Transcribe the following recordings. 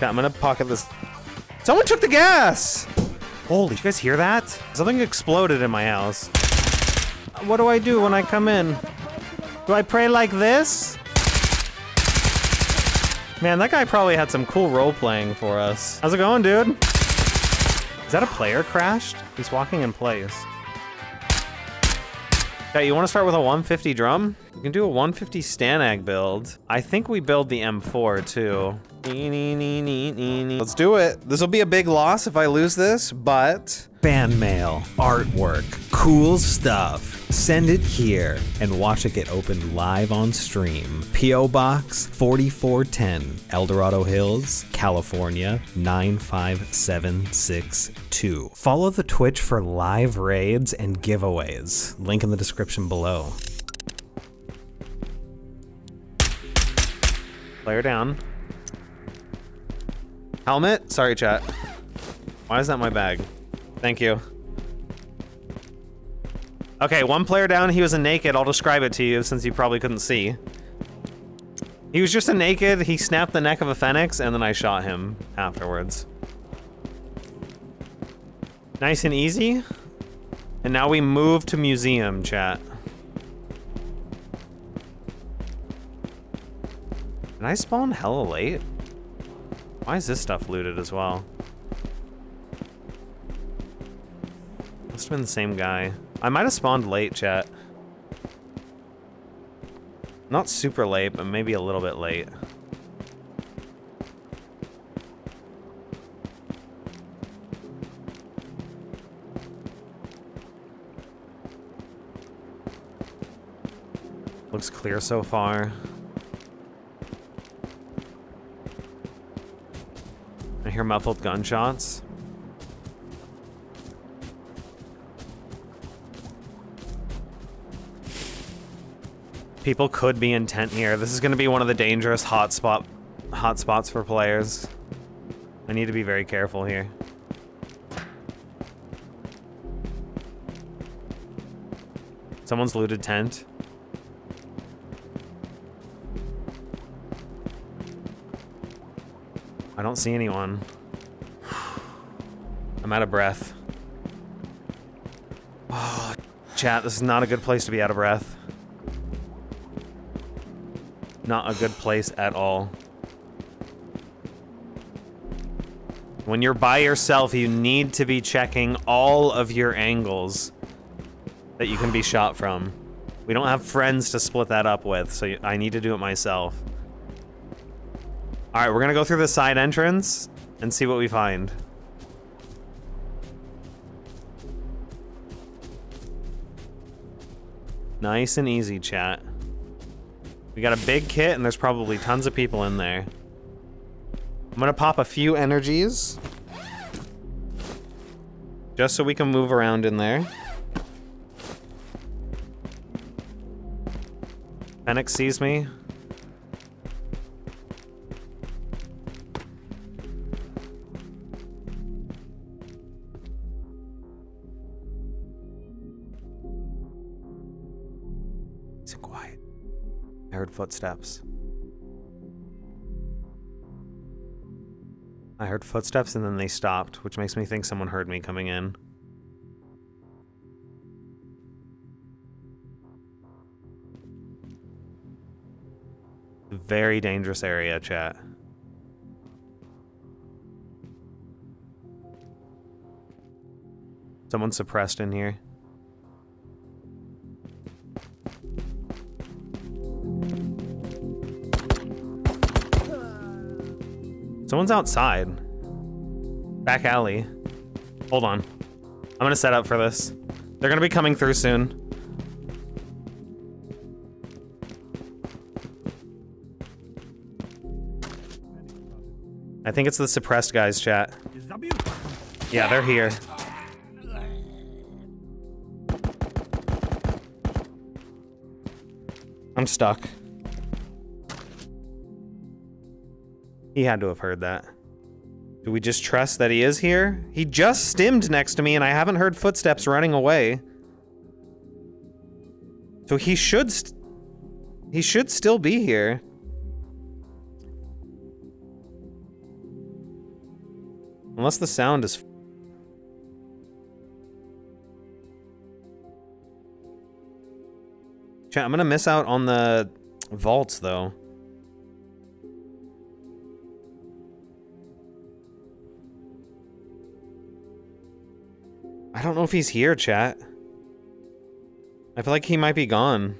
Okay, I'm gonna pocket this. Someone took the gas! Holy, you guys hear that? Something exploded in my house. What do I do when I come in? Do I pray like this? Man, that guy probably had some cool role playing for us. How's it going, dude? Is that a player crashed? He's walking in place. Yeah, you want to start with a 150 drum? We can do a 150 Stanag build. I think we build the M4 too. Let's do it. This will be a big loss if I lose this, but... Fan mail, artwork, cool stuff. Send it here and watch it get opened live on stream. P.O. Box 4410, El Dorado Hills, California 95762. Follow the Twitch for live raids and giveaways. Link in the description below. Player down. Helmet? Sorry, chat. Why is that my bag? Thank you. Okay, one player down. He was a naked. I'll describe it to you since you probably couldn't see. He was just a naked. He snapped the neck of a phoenix, and then I shot him afterwards. Nice and easy. And now we move to museum, chat. Did I spawn hella late? Why is this stuff looted as well? Must have been the same guy. I might have spawned late, chat. Not super late, but maybe a little bit late. Looks clear so far. I hear muffled gunshots. People could be intent here. This is going to be one of the dangerous hotspot hotspots for players. I need to be very careful here. Someone's looted tent. I don't see anyone. I'm out of breath. Oh, chat, this is not a good place to be out of breath. Not a good place at all. When you're by yourself, you need to be checking all of your angles that you can be shot from. We don't have friends to split that up with, so I need to do it myself. All right, we're gonna go through the side entrance and see what we find. Nice and easy, chat. We got a big kit and there's probably tons of people in there. I'm gonna pop a few energies. Just so we can move around in there. Fennec sees me. Footsteps. I heard footsteps and then they stopped, which makes me think someone heard me coming in. Very dangerous area, chat. Someone suppressed in here. Someone's outside. Back alley. Hold on. I'm gonna set up for this. They're gonna be coming through soon. I think it's the suppressed guys, chat. Yeah, they're here. I'm stuck. He had to have heard that. Do we just trust that he is here? He just stimmed next to me and I haven't heard footsteps running away. So he should he should still be here. Unless the sound is... I'm gonna miss out on the vaults, though. I don't know if he's here, chat. I feel like he might be gone.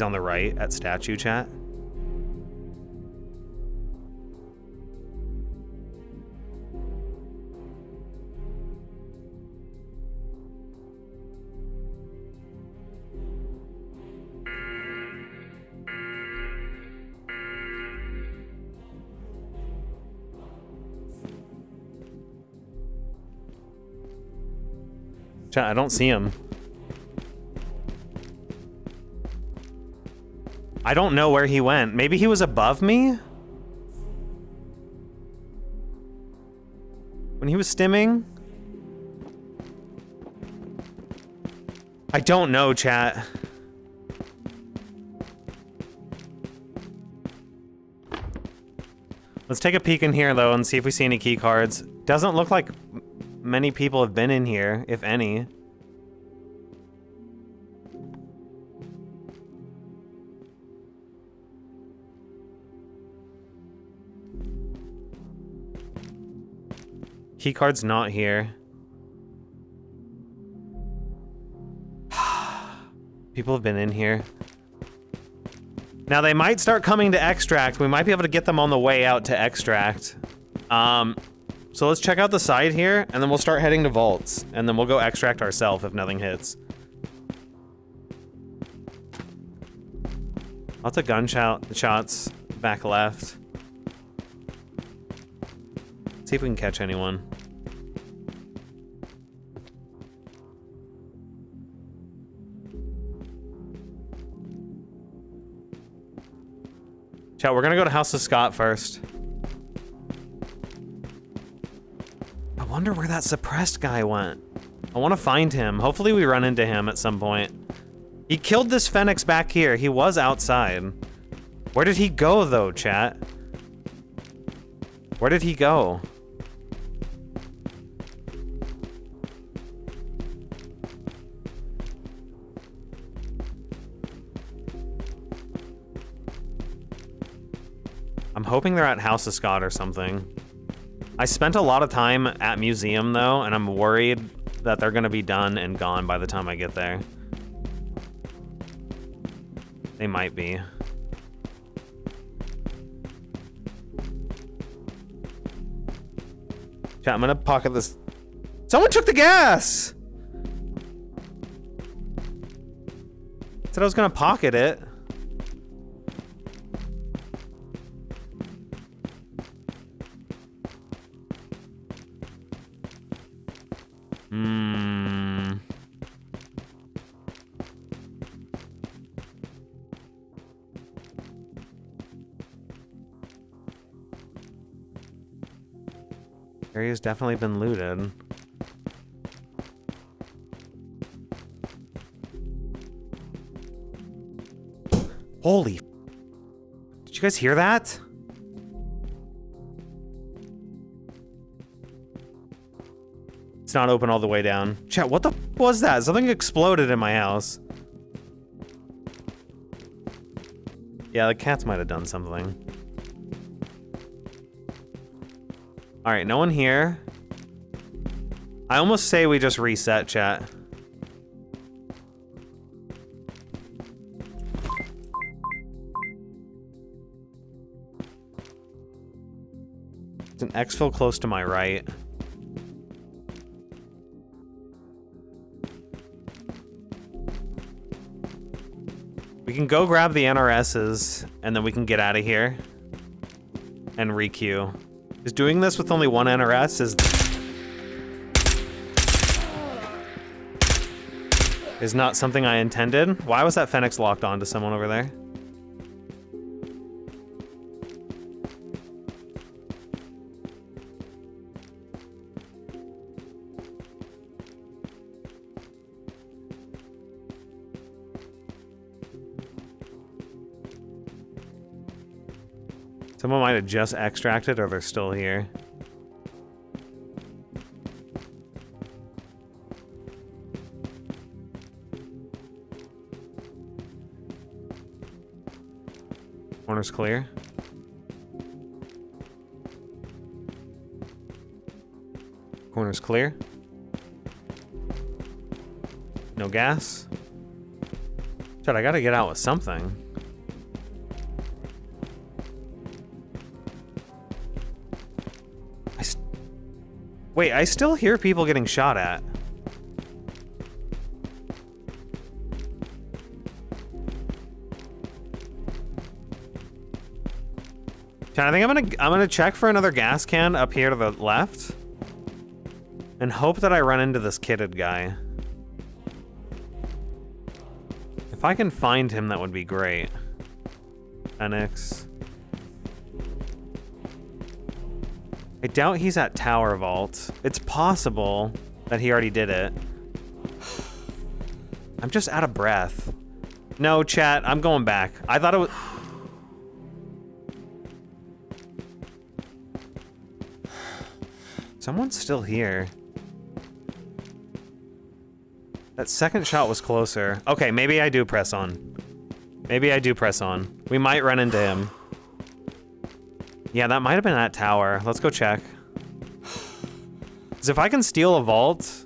He's on the right at statue chat? Chat, I don't see him. I don't know where he went. Maybe he was above me? When he was stimming? I don't know, chat. Let's take a peek in here, though, and see if we see any key cards. Doesn't look like many people have been in here, if any. Keycard's not here. People have been in here. Now they might start coming to extract. We might be able to get them on the way out to extract. Um, so let's check out the side here, and then we'll start heading to vaults, and then we'll go extract ourselves if nothing hits. Lots of gunshot shots back left. See if we can catch anyone. Chat, we're gonna go to House of Scott first. I wonder where that suppressed guy went. I want to find him. Hopefully we run into him at some point. He killed this Fennecs back here. He was outside. Where did he go, though, chat? Where did he go? Hoping they're at House of Scott or something. I spent a lot of time at museum though, and I'm worried that they're gonna be done and gone by the time I get there. They might be. Chat, I'm gonna pocket this. Someone took the gas! Said I was gonna pocket it. Area's definitely been looted. Holy Did you guys hear that? It's not open all the way down. Chat, what the was that? Something exploded in my house. Yeah, the cats might have done something. Alright, no one here. I almost say we just reset, chat. It's an exfil close to my right. We can go grab the NRSs, and then we can get out of here. And requeue. Is doing this with only one NRS is... Is not something I intended. Why was that Fennecs locked on to someone over there? Just extracted or they're still here. Corner's clear. Corner's clear. No gas. Shit, I gotta get out with something. Wait, I still hear people getting shot at. I think I'm gonna I'm gonna check for another gas can up here to the left. And hope that I run into this kitted guy. If I can find him, that would be great. Fennecs. Doubt he's at Tower Vault. It's possible that he already did it. I'm just out of breath. No, chat, I'm going back. I thought it was... Someone's still here. That second shot was closer. Okay, maybe I do press on. Maybe I do press on. We might run into him. Yeah, that might have been that tower. Let's go check. Because if I can steal a vault,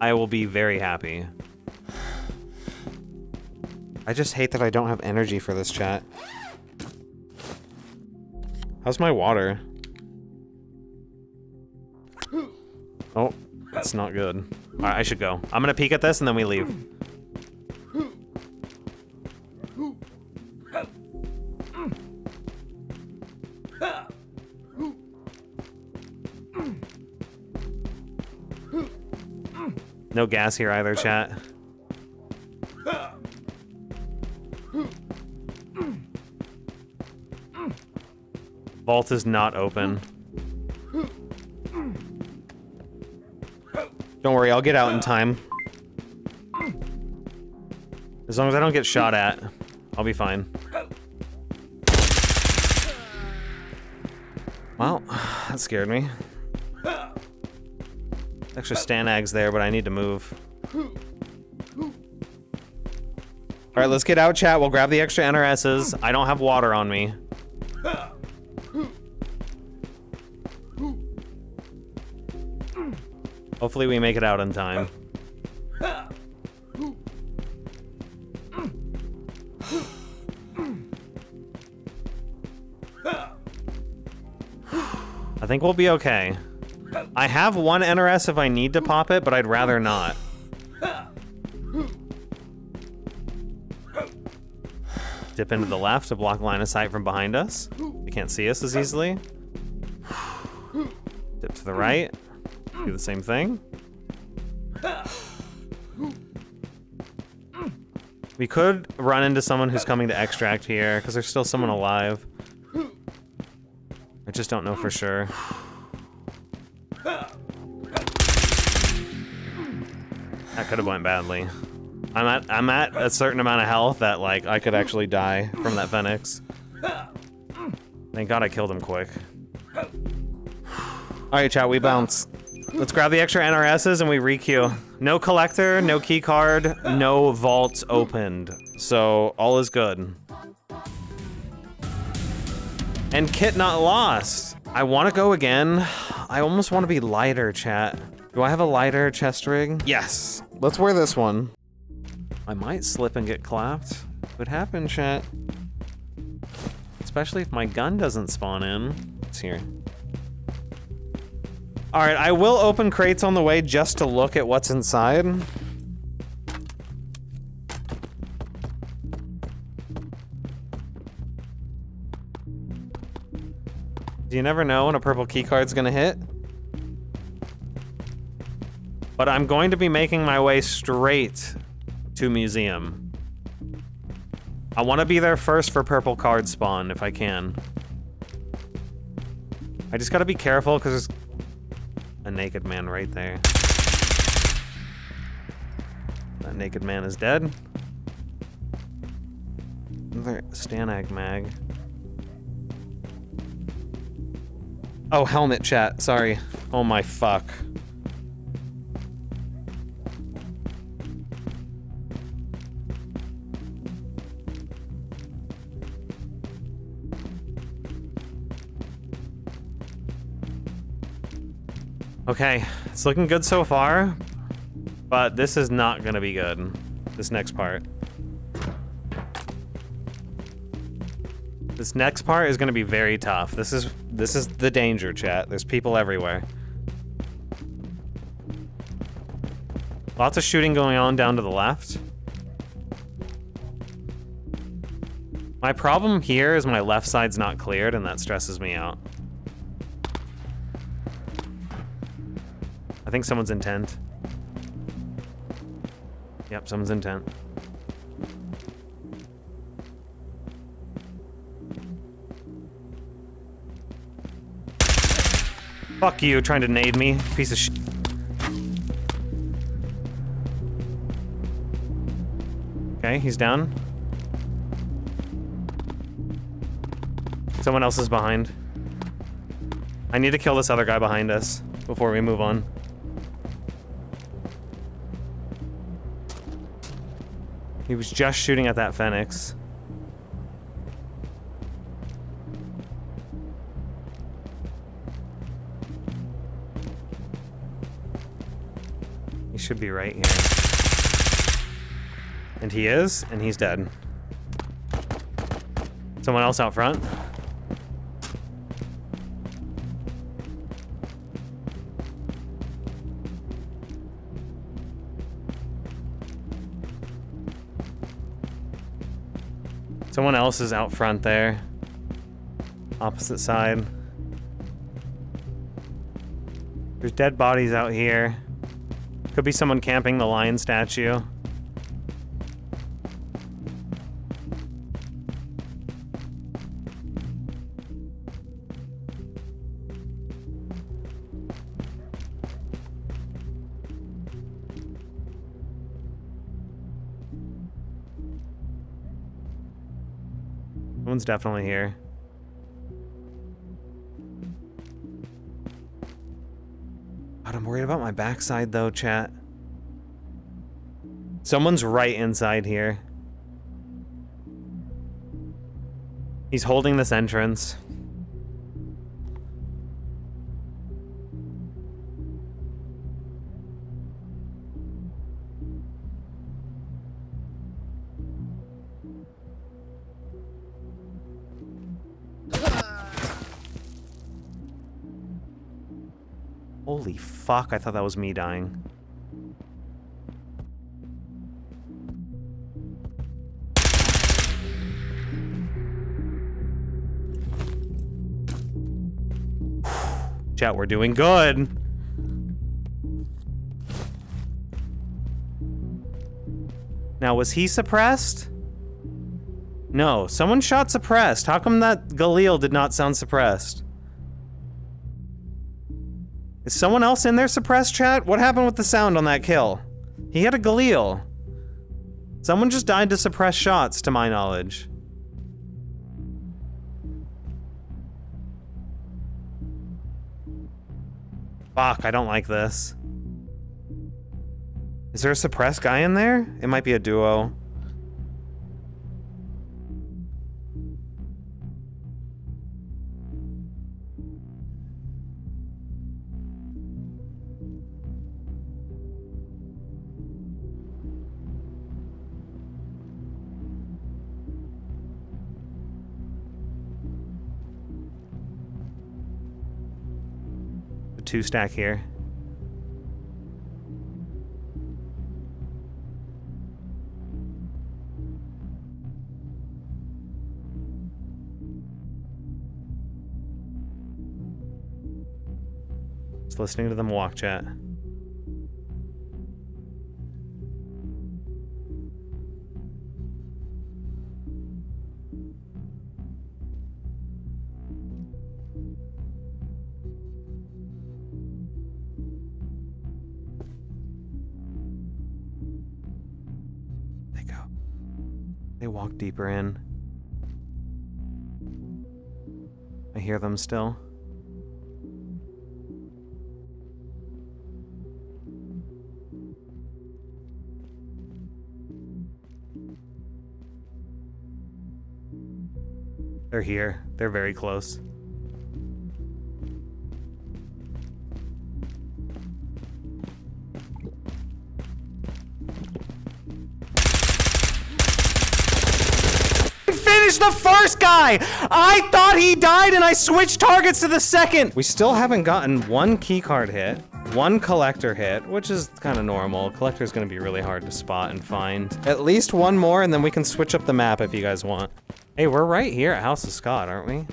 I will be very happy. I just hate that I don't have energy for this chat. How's my water? Oh, that's not good. All right, I should go. I'm gonna peek at this and then we leave. No gas here either, chat. Vault is not open. Don't worry, I'll get out in time. As long as I don't get shot at, I'll be fine. Well, that scared me. Extra Stanags there, but I need to move. Alright, let's get out, chat. We'll grab the extra NRSs. I don't have water on me. Hopefully we make it out in time. I think we'll be okay. I have one NRS if I need to pop it, but I'd rather not. Dip into the left to block line of sight from behind us. They can't see us as easily. Dip to the right. Do the same thing. We could run into someone who's coming to extract here, because there's still someone alive. I just don't know for sure. Could have went badly. I'm at I'm at a certain amount of health that like I could actually die from that Fennecs. Thank God I killed him quick. Alright chat, we bounce. Let's grab the extra NRSs and we requeue. No collector, no key card, no vaults opened. So all is good. And kit not lost. I want to go again. I almost want to be lighter, chat. Do I have a lighter chest rig? Yes. Let's wear this one. I might slip and get clapped. Could happen, chat. Especially if my gun doesn't spawn in. It's here. Alright, I will open crates on the way just to look at what's inside. Do you never know when a purple keycard's gonna hit? But I'm going to be making my way straight to museum. I want to be there first for purple card spawn if I can. I just gotta be careful because there's a naked man right there. That naked man is dead. Another Stanag mag. Oh, helmet chat, sorry. Oh my fuck. Okay, it's looking good so far, but this is not gonna be good. This next part. This next part is gonna be very tough. This is this is the danger, chat. There's people everywhere. Lots of shooting going on down to the left. My problem here is my left side's not cleared, and that stresses me out. I think someone's in tent. Yep, someone's in tent. Fuck you, trying to nade me, piece of shit. Okay, he's down. Someone else is behind. I need to kill this other guy behind us before we move on. He was just shooting at that Phoenix. He should be right here. And he is, and he's dead. Someone else out front? Someone else is out front there. Opposite side. There's dead bodies out here. Could be someone camping the lion statue. Definitely here. God, I'm worried about my backside though, chat. Someone's right inside here. He's holding this entrance. Fuck, I thought that was me dying. Chat, we're doing good. Now, was he suppressed? No, someone shot suppressed. How come that Galil did not sound suppressed? Is someone else in there suppressed chat? What happened with the sound on that kill? He had a Galil. Someone just died to suppress shots, to my knowledge. Fuck, I don't like this. Is there a suppressed guy in there? It might be a duo. two stack here. It's listening to them walk chat. Deeper in. I hear them still. They're here. They're very close. The first guy! I thought he died and I switched targets to the second! We still haven't gotten one keycard hit, one collector hit, which is kind of normal. Collector's gonna be really hard to spot and find. At least one more and then we can switch up the map if you guys want. Hey, we're right here at House of Scott, aren't we?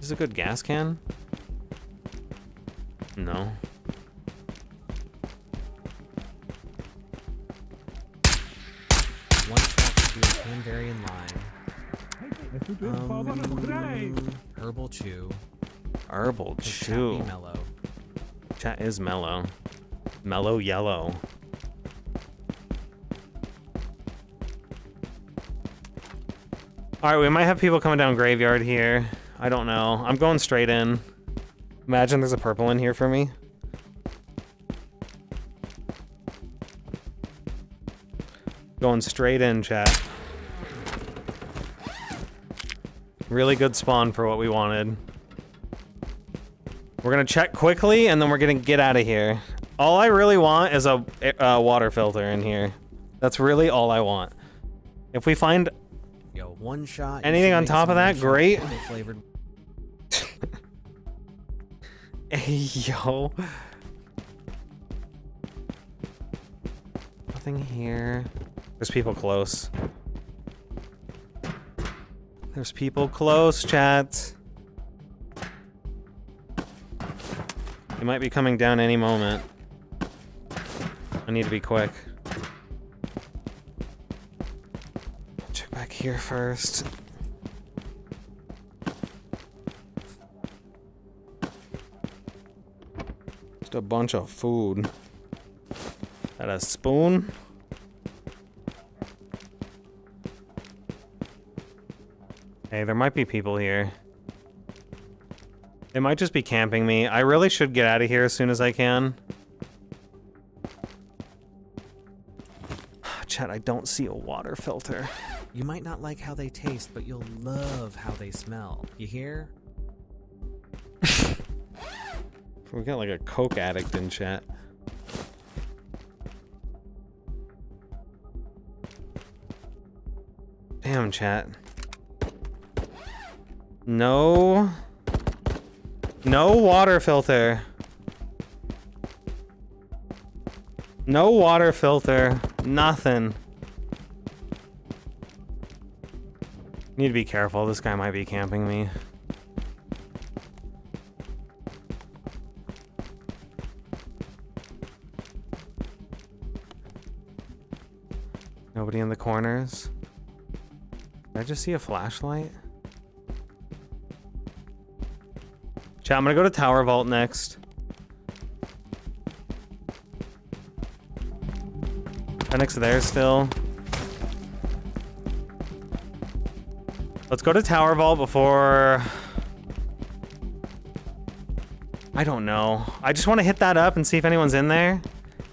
Is this a good gas can? No. Herbal Chat mellow. Chat is mellow. Mellow yellow. Alright, we might have people coming down graveyard here. I don't know. I'm going straight in. Imagine there's a purple in here for me. Going straight in, chat. Really good spawn for what we wanted. We're gonna check quickly, and then we're gonna get out of here. All I really want is a, a water filter in here. That's really all I want. If we find Yo, one shot. Anything on top of that, great. Flavored. Hey, yo. Nothing here. There's people close. There's people close, chat. Might be coming down any moment. I need to be quick. Check back here first. Just a bunch of food. Got a spoon. Hey, there might be people here. They might just be camping me. I really should get out of here as soon as I can. Chat, I don't see a water filter. You might not like how they taste, but you'll love how they smell. You hear? We got like a coke addict in chat. Damn, chat. No. No water filter. No water filter. Nothing. Need to be careful. This guy might be camping me. Nobody in the corners. Did I just see a flashlight? Chat, I'm gonna go to Tower Vault next. Fennec's there still. Let's go to Tower Vault before... I don't know. I just want to hit that up and see if anyone's in there.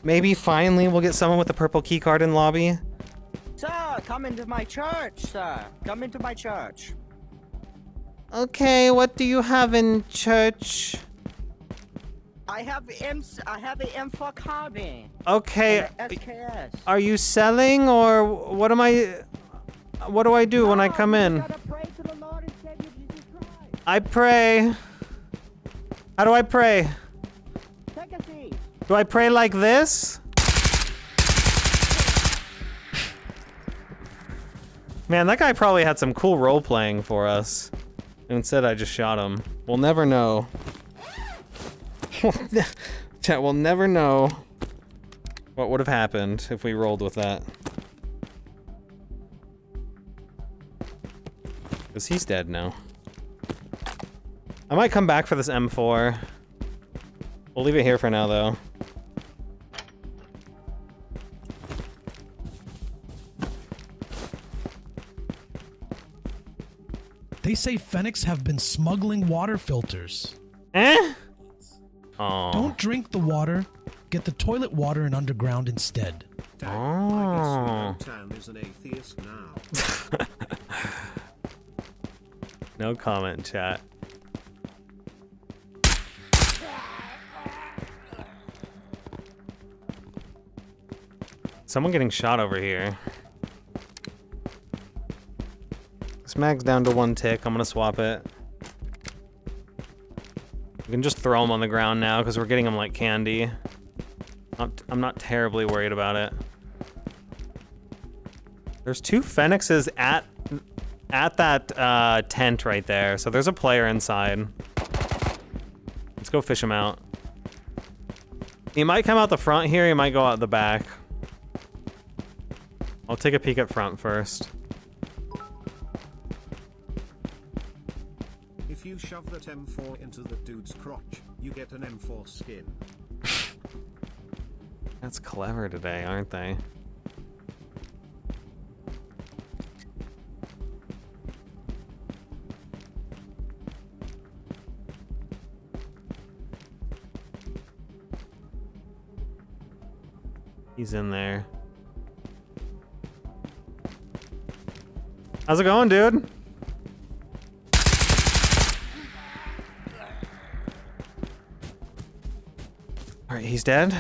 Maybe finally we'll get someone with a purple key card in lobby. Sir, come into my church, sir. Come into my church. Okay, what do you have in church? I have M. I have a M4 carbine. Okay, SKS. are you selling or what am I... What do I do when I come in? pray to the Lord and Savior Jesus Christ. I pray. How do I pray? Take a seat. Do I pray like this? Man, that guy probably had some cool role playing for us. Instead, I just shot him. We'll never know. Chat, we'll never know what would have happened if we rolled with that. Because he's dead now. I might come back for this M4. We'll leave it here for now, though. They say Phoenix have been smuggling water filters. Eh? Oh. Don't drink the water. Get the toilet water and underground instead. Damn, Oh. I guess we know Tan is an atheist now. No comment, chat. Someone getting shot over here. This mag's down to one tick. I'm gonna swap it. We can just throw them on the ground now because we're getting them like candy. Not, I'm not terribly worried about it. There's two phoenixes at at that uh, tent right there. So there's a player inside. Let's go fish him out. He might come out the front here. He might go out the back. I'll take a peek at front first. Shove that M4 into the dude's crotch, you get an M4 skin. That's clever today, aren't they? He's in there. How's it going, dude? He's dead.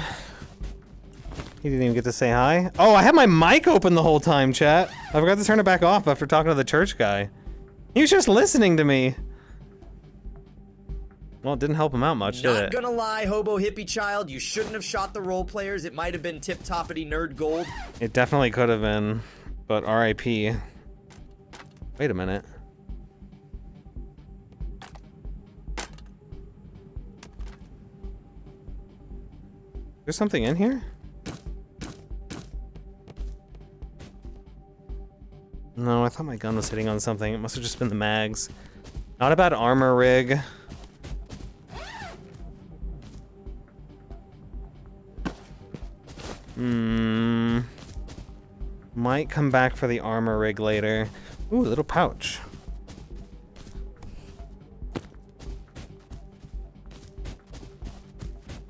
He didn't even get to say hi. Oh, I had my mic open the whole time, chat. I forgot to turn it back off after talking to the church guy. He was just listening to me. Well, it didn't help him out much, did it? Not gonna lie, hobo hippie child, you shouldn't have shot the role players. It might have been tip toppity nerd gold. It definitely could have been, but RIP. Wait a minute. There's something in here? No, I thought my gun was hitting on something. It must have just been the mags. Not a bad armor rig. Hmm. Might come back for the armor rig later. Ooh, a little pouch.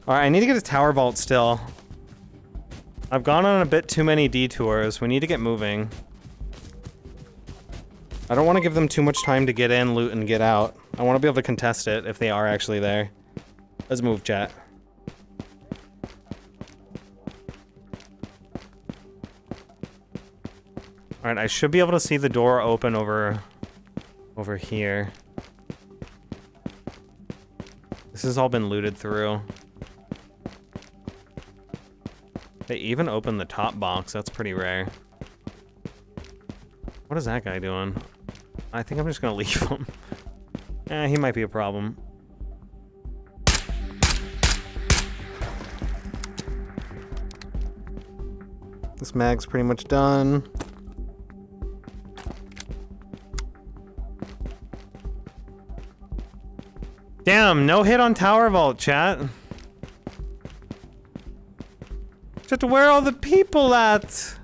Alright, I need to get a tower vault still. I've gone on a bit too many detours. We need to get moving. I don't want to give them too much time to get in, loot, and get out. I want to be able to contest it if they are actually there. Let's move, chat. Alright, I should be able to see the door open over over here. This has all been looted through. They even opened the top box. That's pretty rare. What is that guy doing? I think I'm just gonna leave him. eh, he might be a problem. This mag's pretty much done. Damn, no hit on Tower Vault, chat. Just where are all the people at?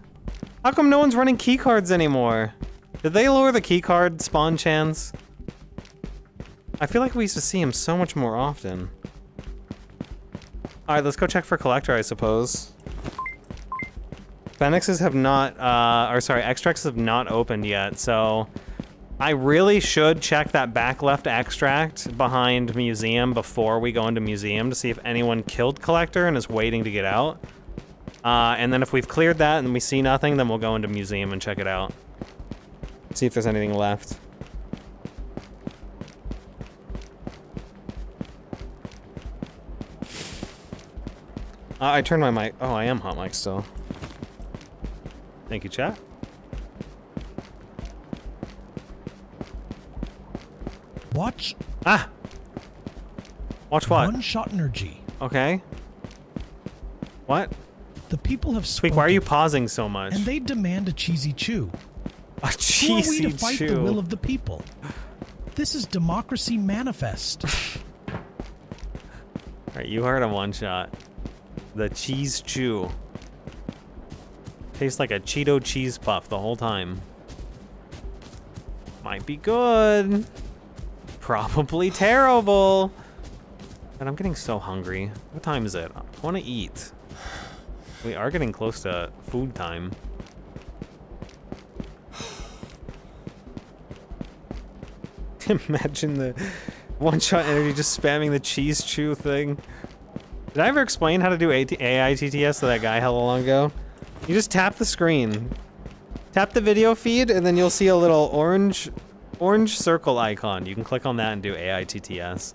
How come no one's running keycards anymore? Did they lower the keycard spawn chance? I feel like we used to see him so much more often. Alright, let's go check for collector, I suppose. Phoenixes have not, uh, or sorry, extracts have not opened yet, so I really should check that back left extract behind museum before we go into museum to see if anyone killed collector and is waiting to get out. Uh, and then if we've cleared that and we see nothing, then we'll go into museum and check it out. See if there's anything left. Uh, I turned my mic. Oh, I am hot mic still. Thank you, chat. Watch Ah! Watch what? one shot energy. Okay. What? The people have Tweak, spoken. why are you pausing so much? And they demand a cheesy chew. A Who are we to fight the will of the people? This is democracy manifest. Alright, you heard a one shot. The cheese chew. Tastes like a Cheeto cheese puff the whole time. Might be good. Probably terrible. But I'm getting so hungry. What time is it? I want to eat. We are getting close to food time. Imagine the one-shot energy just spamming the cheese chew thing. Did I ever explain how to do AITTS to that guy hella long ago? You just tap the screen. Tap the video feed and then you'll see a little orange orange circle icon. You can click on that and do AITTS.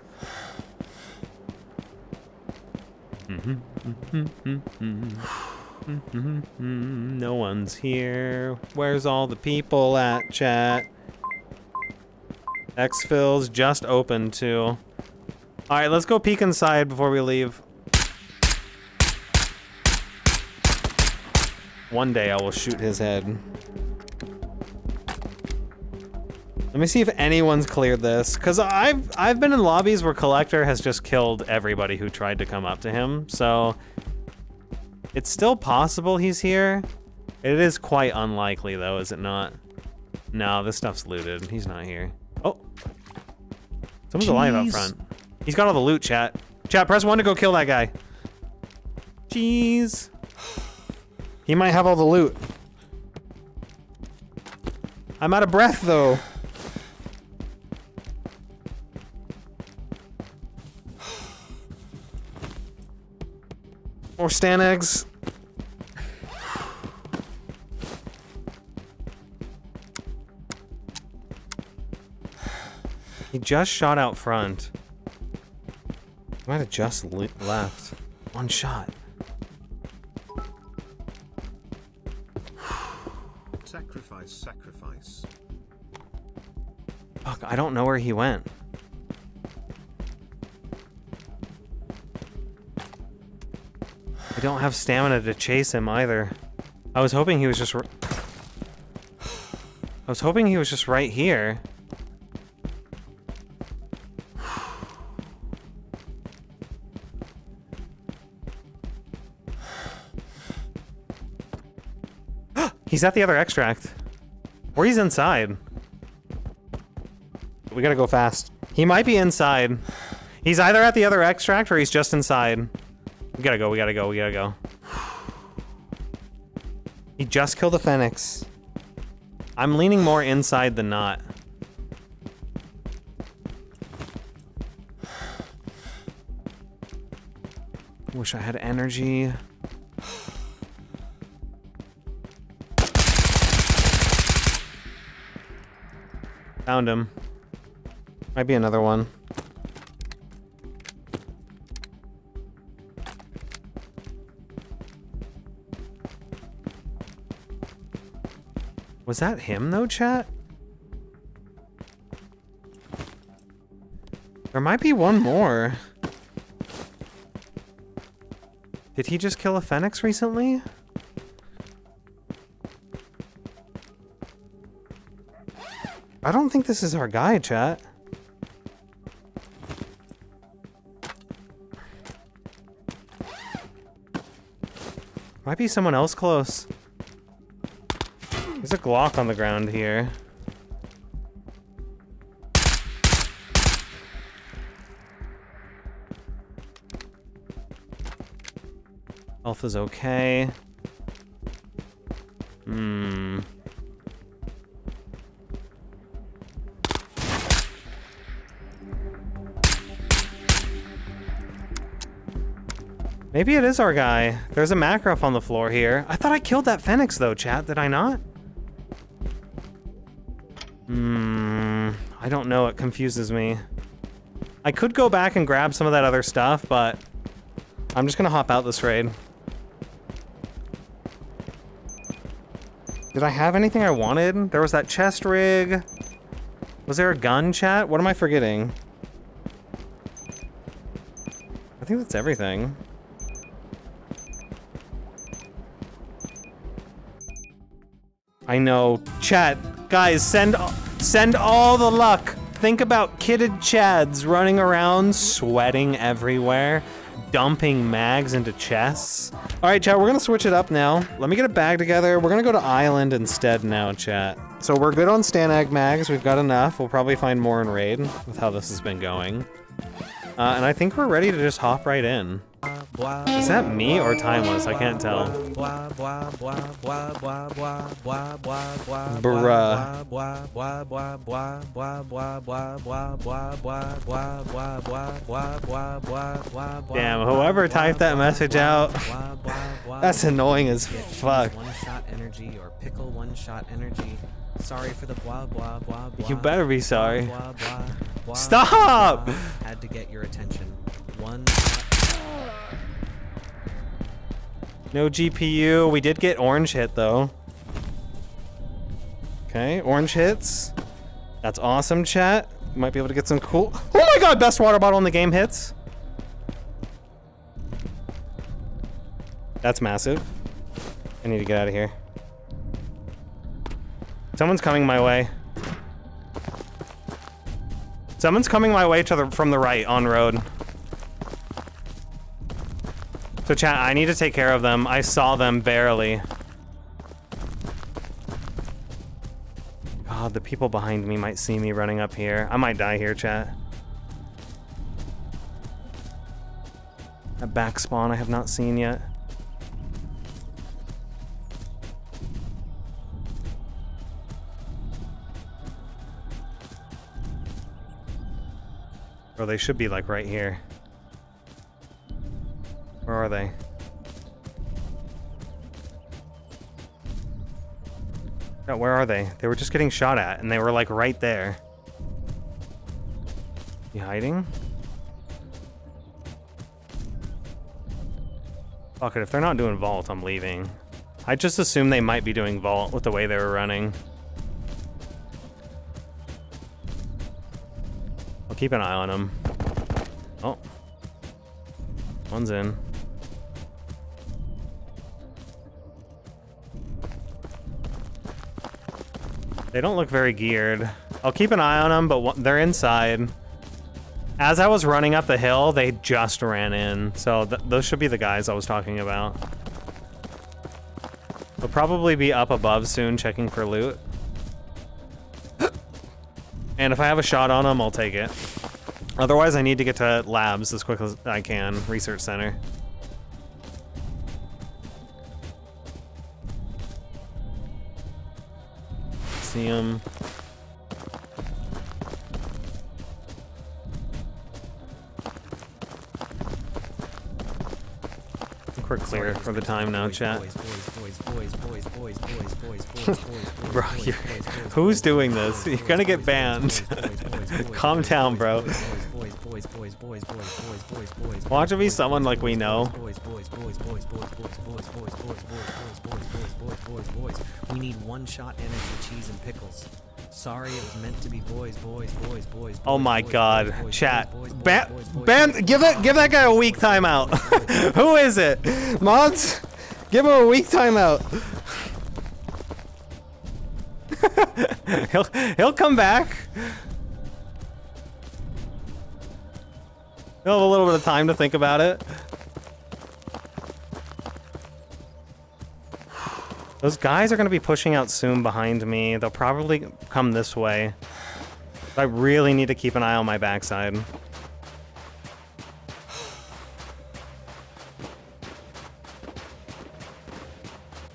No one's here. Where's all the people at, chat? Exfil's just open too. Alright, let's go peek inside before we leave. One day I will shoot his head. Let me see if anyone's cleared this, because I've I've been in lobbies where Collector has just killed everybody who tried to come up to him, so it's still possible he's here. It is quite unlikely though, is it not? No, this stuff's looted. He's not here. Oh. Someone's alive out Jeez. front. He's got all the loot, chat. Chat, press one to go kill that guy. Jeez. He might have all the loot. I'm out of breath though. More Stanags. He just shot out front. He Might have just left. One shot. Sacrifice, sacrifice. Fuck, I don't know where he went. Don't have stamina to chase him either. I was hoping he was just... I was hoping he was just right here. he's at the other extract. Or he's inside. We gotta go fast. He might be inside. He's either at the other extract or he's just inside. We gotta go, we gotta go, we gotta go. He just killed a phoenix. I'm leaning more inside than not. Wish I had energy. Found him. Might be another one. Was that him though, chat? There might be one more. Did he just kill a phoenix recently? I don't think this is our guy, chat. Might be someone else close. A Glock on the ground here. Health is okay. Hmm. Maybe it is our guy. There's a Makarov on the floor here. I thought I killed that Phoenix though, chat. Did I not? Hmm. I don't know. It confuses me. I could go back and grab some of that other stuff, but I'm just gonna hop out this raid. Did I have anything I wanted? There was that chest rig. Was there a gun chat? What am I forgetting? I think that's everything. I know. Chat, guys, send send all the luck. Think about kitted chads running around, sweating everywhere, dumping mags into chests. All right, chat, we're gonna switch it up now. Let me get a bag together. We're gonna go to Island instead now, chat. So we're good on Stanag mags. We've got enough. We'll probably find more in Raid with how this has been going. Uh, and I think we're ready to just hop right in. Is that me or Timeless? I can't tell. Damn, whoever typed that message out, that's annoying as fuck. One shot energy or pickle one shot energy. Sorry for the blah blah blah blah. You better be sorry. Blah, blah, blah, Stop! Had to get your attention. One. No GPU. We did get orange hit though. Okay, orange hits. That's awesome, chat. Might be able to get some cool. Oh my god, best water bottle in the game hits. That's massive. I need to get out of here. Someone's coming my way. Someone's coming my way to the from the right on road. So chat, I need to take care of them. I saw them barely. God, the people behind me might see me running up here. I might die here, chat. A back spawn I have not seen yet. Or they should be like right here. Where are they? No, where are they? They were just getting shot at, and they were like right there. You hiding? Fuck it, if they're not doing vault, I'm leaving. I just assume they might be doing vault with the way they were running. I'll keep an eye on them. Oh. One's in. They don't look very geared. I'll keep an eye on them, but they're inside. As I was running up the hill, they just ran in. So th those should be the guys I was talking about. They'll probably be up above soon checking for loot. and if I have a shot on them, I'll take it. Otherwise, I need to get to labs as quick as I can. Research center. see them. We're clear for the time now, chat. Bro, who's doing this? You're gonna get banned. Calm down, bro. Watch it be someone like we know. We need one shot energy cheese, and pickles. Sorry, it was meant to be boys, boys, boys, boys. Oh my boys, god, boys, boys, chat. Ban, ban, give that, give that guy a week timeout. Who is it? Mods, give him a week timeout. he'll, he'll come back. He'll have a little bit of time to think about it. Those guys are going to be pushing out soon behind me. They'll probably come this way. I really need to keep an eye on my backside. Is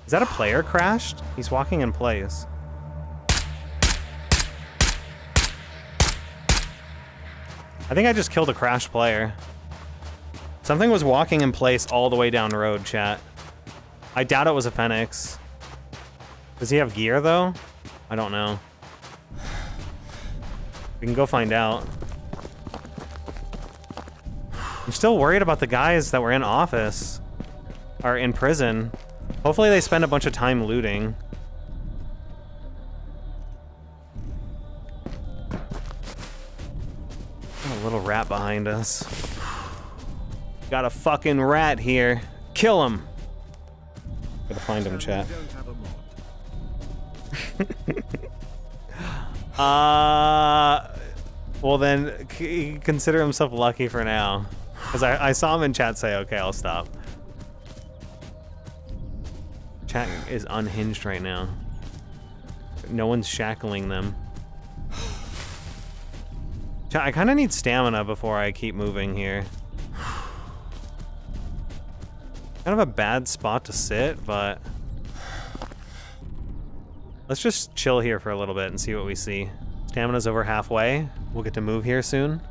that a player crashed? He's walking in place. I think I just killed a crashed player. Something was walking in place all the way down the road, chat. I doubt it was a Phoenix. Does he have gear, though? I don't know. We can go find out. I'm still worried about the guys that were in office. Are in prison. Hopefully they spend a bunch of time looting. Got a little rat behind us. Got a fucking rat here. Kill him. Gotta find him, chat. Uh, well then, consider himself lucky for now. Because I, I saw him in chat say, okay, I'll stop. Chat is unhinged right now. No one's shackling them. Chat, I kind of need stamina before I keep moving here. Kind of a bad spot to sit, but... Let's just chill here for a little bit and see what we see. Stamina's over halfway. We'll get to move here soon.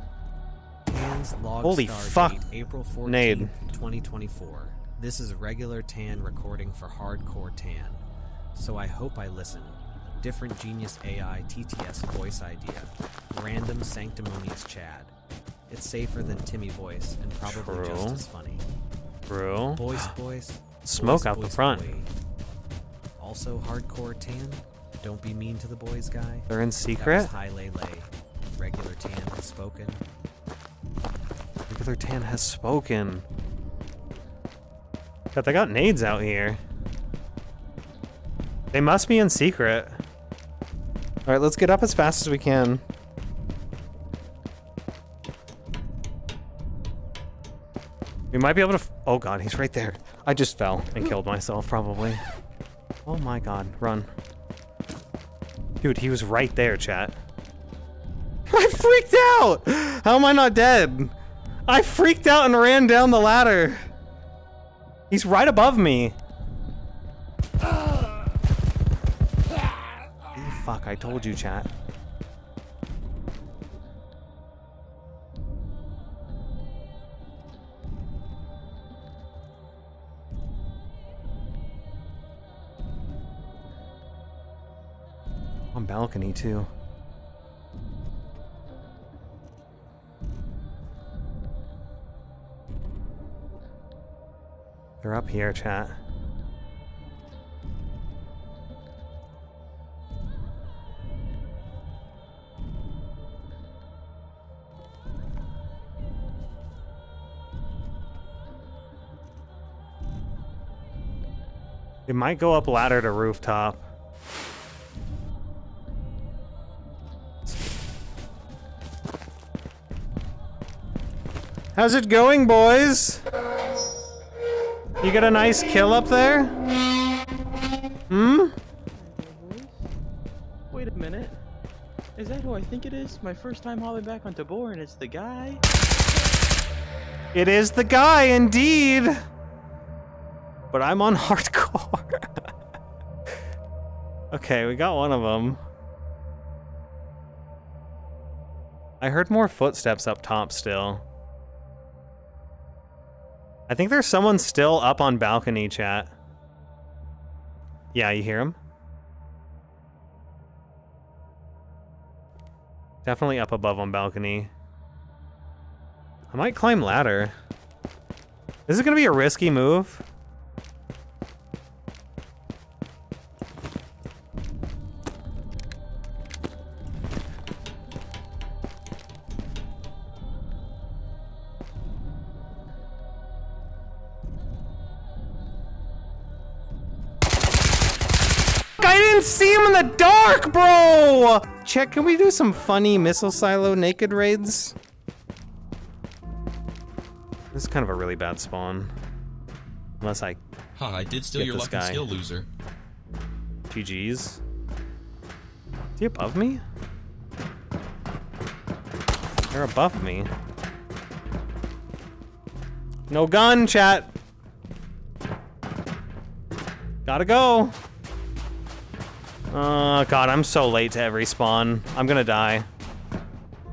Holy fuck. date, April 14th, Nade. 2024. This is regular Tan recording for hardcore Tan. So I hope I listen. Different genius AI TTS voice idea. Random sanctimonious Chad. It's safer than Timmy voice and probably just as funny. Bro. Voice voice. Smoke voice, out the front. boy. Also hardcore Tan. Don't be mean to the boys guy. They're in secret? High Lay Lay. Regular Tan has spoken. Regular Tan has spoken. God, they got nades out here. They must be in secret. Alright, let's get up as fast as we can. We might be able to. F oh god, he's right there. I just fell and killed myself, probably. Oh my god, run. Dude, he was right there, chat. I freaked out! How am I not dead? I freaked out and ran down the ladder. He's right above me. Fuck, I told you, chat. Balcony, too. They're up here, chat. It might go up ladder to rooftop. How's it going, boys? You got a nice kill up there? Hmm? Wait a minute. Is that who I think it is? My first time hauling back on Tabor and it's the guy? It is the guy, indeed. But I'm on hardcore. okay, we got one of them. I heard more footsteps up top still. I think there's someone still up on balcony chat. Yeah, you hear him? Definitely up above on balcony. I might climb ladder. This is gonna be a risky move. Bro! Check, can we do some funny missile silo naked raids? This is kind of a really bad spawn. Unless I Ha, I did steal your luck and guy. skill, loser. GG's. Is he above me? They're above me. No gun, chat. Gotta go. Oh god, I'm so late to every spawn. I'm gonna die.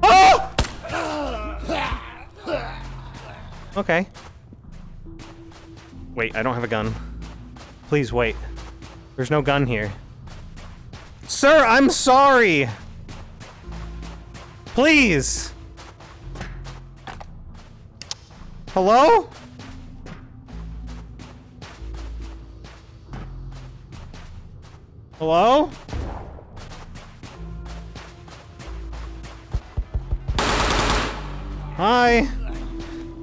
Oh! Okay. Wait, I don't have a gun. Please wait. There's no gun here. Sir, I'm sorry. Please. Hello? Hello? Hi.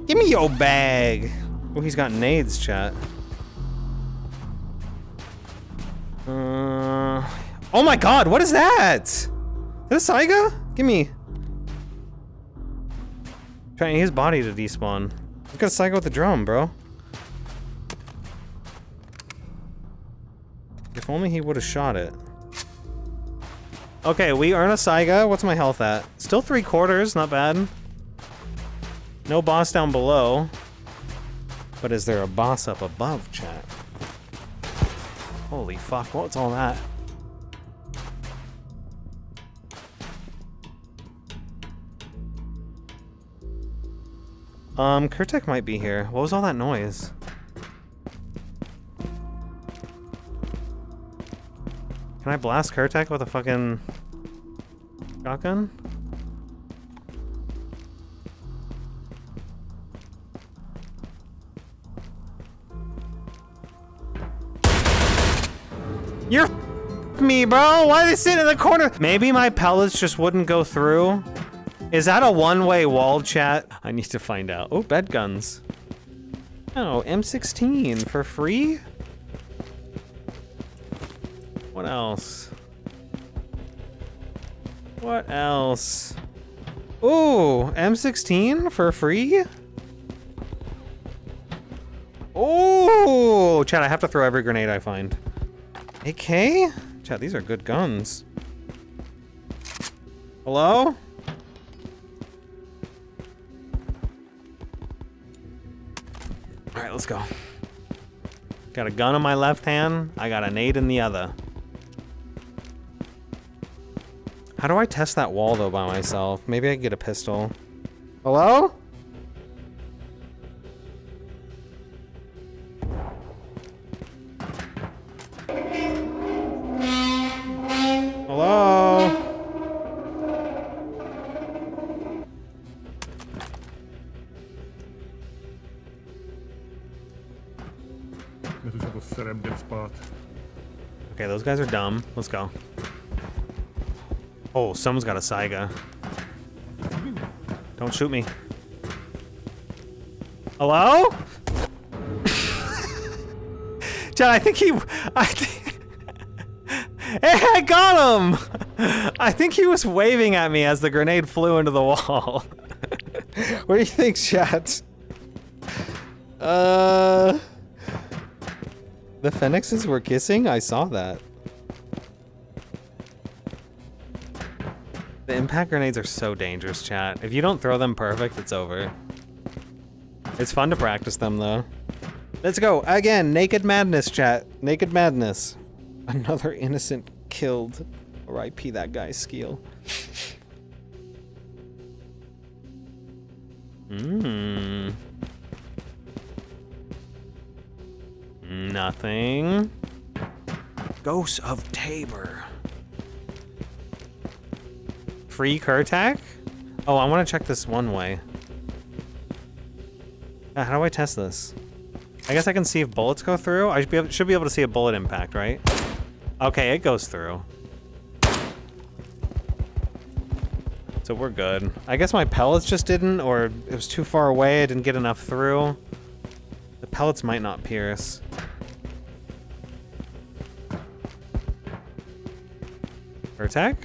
Give me your bag. Oh, he's got nades, chat. Uh, oh my god, what is that? Is that a Saiga? Give me. Trying use body to despawn. Look at Saiga with the drum, bro. If only he would have shot it. Okay, we earn a Saiga. What's my health at? Still three quarters, not bad. No boss down below. But is there a boss up above, chat? Holy fuck, what's all that? Um, Kurtek might be here. What was all that noise? Can I blast Kurtek with a fucking shotgun? You're me, bro. Why are they sitting in the corner? Maybe my pellets just wouldn't go through. Is that a one-way wall chat? I need to find out. Oh, bed guns. Oh, M16 for free? What else? What else? Ooh, M16 for free? Ooh, chat, I have to throw every grenade I find. AK? Chat, these are good guns. Hello? Alright, let's go. Got a gun in my left hand, I got a nade in the other. How do I test that wall though by myself? Maybe I can get a pistol. Hello? Hello? Okay, those guys are dumb. Let's go. Oh, someone's got a Saiga. Don't shoot me. Hello? John, I think he... I think... hey, I got him! I think he was waving at me as the grenade flew into the wall. what do you think, chat? Uh... The phoenixes were kissing? I saw that. The impact grenades are so dangerous, chat. If you don't throw them perfect, it's over. It's fun to practice them, though. Let's go. Again, Naked Madness, chat. Naked Madness. Another innocent killed. R.I.P. that guy's skill. Mmm. Nothing. Ghosts of Tabor. Free Kurtak? Oh, I want to check this one way. Uh, how do I test this? I guess I can see if bullets go through. I should be, able, should be able to see a bullet impact, right? Okay, it goes through. So we're good. I guess my pellets just didn't, or it was too far away, I didn't get enough through. The pellets might not pierce. Attack?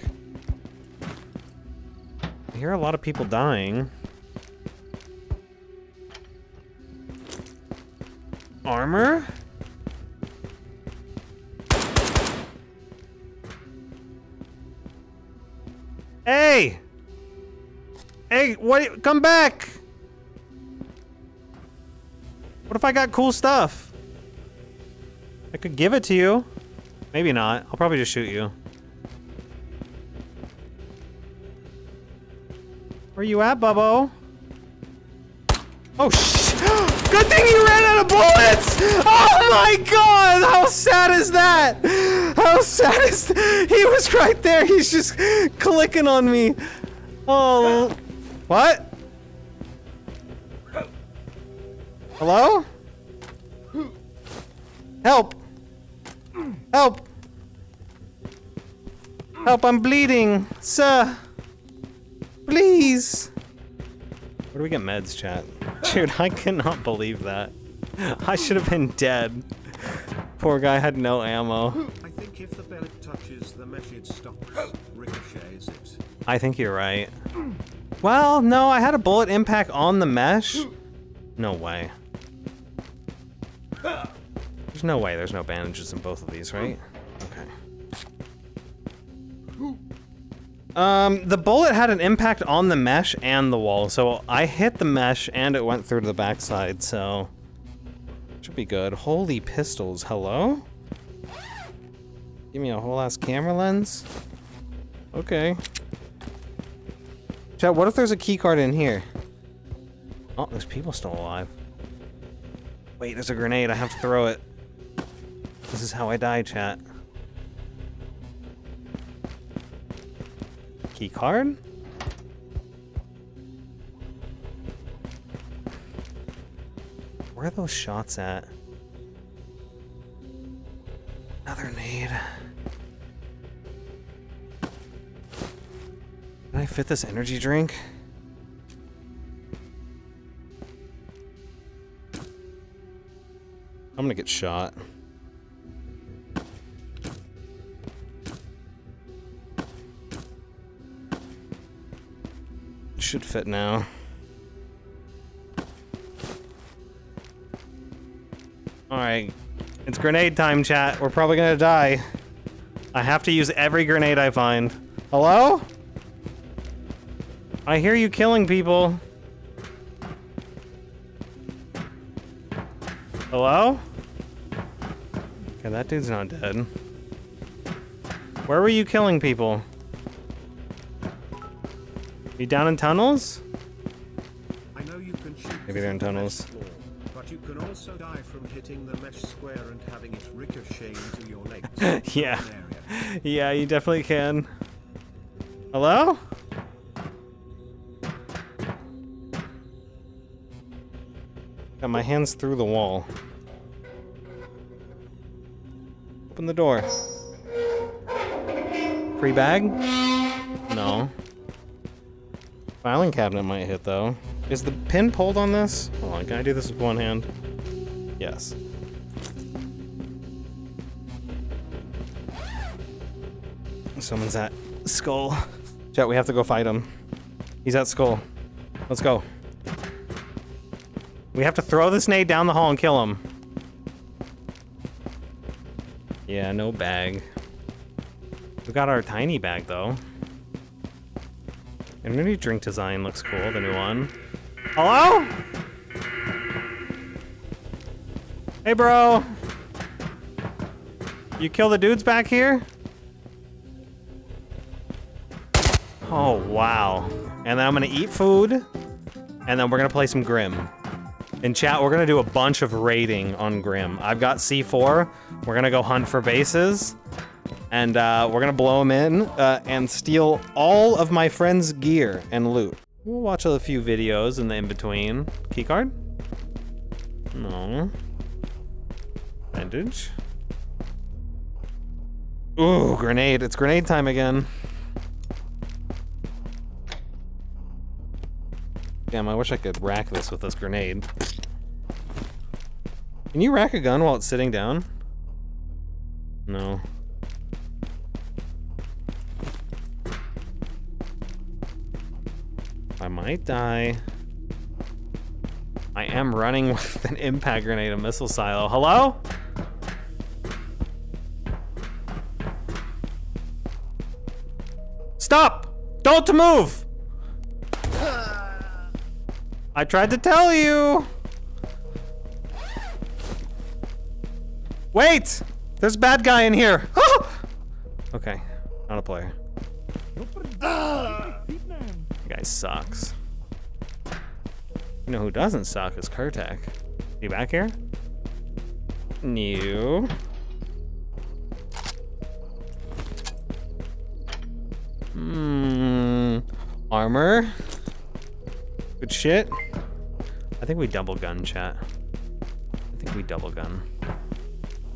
I hear a lot of people dying. Armor? Hey! Hey, what? Come back! What if I got cool stuff? I could give it to you. Maybe not. I'll probably just shoot you. Where you at, Bubbo? Oh, sh Good thing you ran out of bullets! Oh my god! How sad is that? How sad is th He was right there. He's just clicking on me. Oh. What? Hello? Help! Help! Help, I'm bleeding! Sir! Please! Where do we get meds, chat? Dude, I cannot believe that. I should have been dead. Poor guy had no ammo. I think if the pellet touches the mesh it stops, ricochets it. I think you're right. Well, no, I had a bullet impact on the mesh. No way. There's no way there's no bandages in both of these, right? Um, the bullet had an impact on the mesh and the wall, so I hit the mesh and it went through to the backside, so... Should be good. Holy pistols, hello? Give me a whole ass camera lens? Okay. Chat, what if there's a key card in here? Oh, there's people still alive. Wait, there's a grenade. I have to throw it. This is how I die, chat. Key card? Where are those shots at? Another nade. Can I fit this energy drink? I'm gonna get shot. Should fit now. Alright. It's grenade time, chat. We're probably gonna die. I have to use every grenade I find. Hello? I hear you killing people. Hello? Okay, that dude's not dead. Where were you killing people? You down in tunnels? I know you can shoot Maybe they're in tunnels. floor, but you can also die from hitting the mesh square and having it ricochet into your legs. Yeah. Yeah, you definitely can. Hello? Got my hands through the wall. Open the door. Free bag? No. Filing cabinet might hit though. Is the pin pulled on this? Hold on, can I do this with one hand? Yes. Someone's at Skull. Chat, we have to go fight him. He's at Skull. Let's go. We have to throw this nade down the hall and kill him. Yeah, no bag. We got our tiny bag though. And new drink design looks cool, the new one. Hello? Hey, bro. You kill the dudes back here? Oh, wow. And then I'm gonna eat food, and then we're gonna play some Grim. In chat, we're gonna do a bunch of raiding on Grim. I've got C4. We're gonna go hunt for bases, and uh, we're gonna blow them in uh, and steal all of my friend's gear and loot. We'll watch a few videos in the in-between. Keycard? No. Bandage? Ooh, grenade. It's grenade time again. Damn, I wish I could rack this with this grenade. Can you rack a gun while it's sitting down? No. I might die. I am running with an impact grenade, a missile silo. Hello? Stop! Don't move! I tried to tell you! Wait! There's a bad guy in here! okay, not a player. Guy sucks. You know who doesn't suck is Kurtak. You back here? New. Hmm. Armor. Good shit. I think we double gun chat. I think we double gun.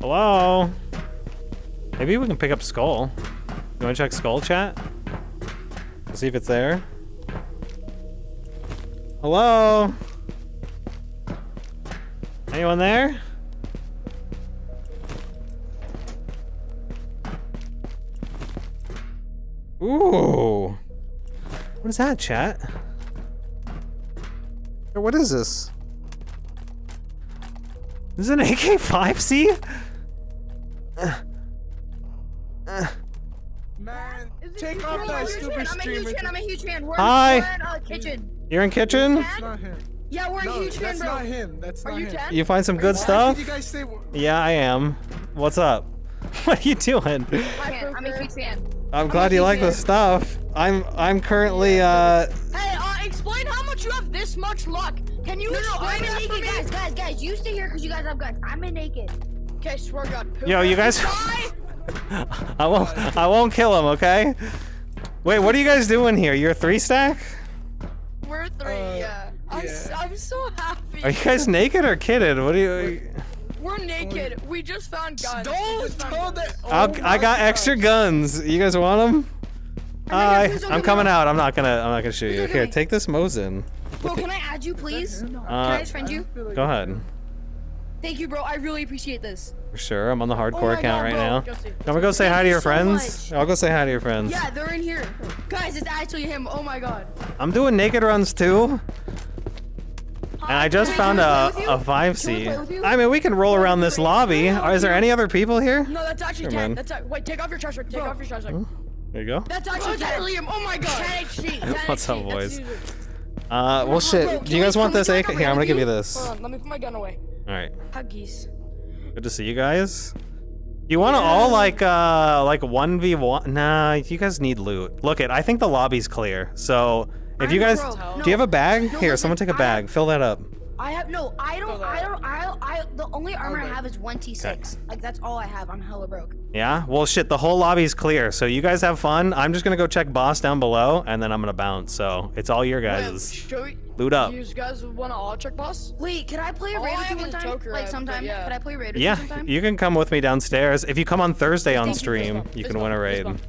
Hello? Maybe we can pick up Skull. You wanna check Skull chat? See if it's there. Hello? Anyone there? Ooh. What is that, chat? What is this? This is an AK-5C? Man, take off that stupid I'm a huge fan. I'm a huge fan. We're, Hi. we're in uh, kitchen. You're in kitchen? That's not him. Yeah, we're a No, huge fan, that's bro. not him. That's Are you him. 10? You find some good Why stuff? Did you guys say? Yeah, I am. What's up? What are you doing? Fan. I'm a huge fan. I'm glad you like the stuff. I'm I'm currently uh Hey, uh, explain how much you have this much luck. Can you No, no, I'm a that for naked, me? guys, guys, guys. You stay here because you guys have guns. I'm a naked. Okay, swear to God. Yo, you guys Die. I won't I won't kill him, okay? Wait, what are you guys doing here? You're a three stack? We're three, Uh, yeah. I'm, s- yeah. I'm so happy. Are you guys naked or kidded? What are you We're naked. We just found guns. We Don't just tell guns. that. Oh I'll, I my got God. extra guns. You guys want them? Hi, please I'm give coming one. out. I'm not gonna I'm not gonna shoot you. don't Here, take this Mosin. Bro, can I add you, please? can I Uh, just friend you? go ahead. Thank you, bro. I really appreciate this. For sure, I'm on the hardcore Oh account God, right bro. now. Go see. I'm gonna go say hi to your so friends. much. I'll go say hi to your friends. Yeah, they're in here. Guys, it's actually him. Oh my god. I'm doing naked runs too. And I just Can found I a, play with you? a Can I play with 5C. you? I mean, we can roll around this lobby. Is there any other people here? No, that's actually Sure, 10. That's a- wait, take off your treasure. Take off your treasure. There you go. That's actually 10. Liam. Oh my God. 10 HP. 10 What's up, HP. boys? Uh, well, shit. Do you guys want this do AK? Here, I'm gonna give you this. Hold on, let me put my gun away. All right. Huggies. Good to see you guys. You want to all like uh like one v one? Nah, you guys need loot. Look it. I think the lobby's clear. So if I'm you guys, pro. do you have a bag? No, Here, someone take a bag. have- Fill that up. I have no. I don't. I don't. I. I. The only armor I have is one T6. Like that's all I have. I'm hella broke. Yeah. Well, shit. The whole lobby's clear. So you guys have fun. I'm just gonna go check boss down below, and then I'm gonna bounce. So it's all your guys. Should we, Loot up. you guys want to all check boss? Wait, can I play a raid I with you one time? Joker Like sometime? but yeah. Could I play a raid with Yeah, you sometime? you can come with me downstairs. If you come on Thursday on Thank stream, Fist you bump, can win a fist raid.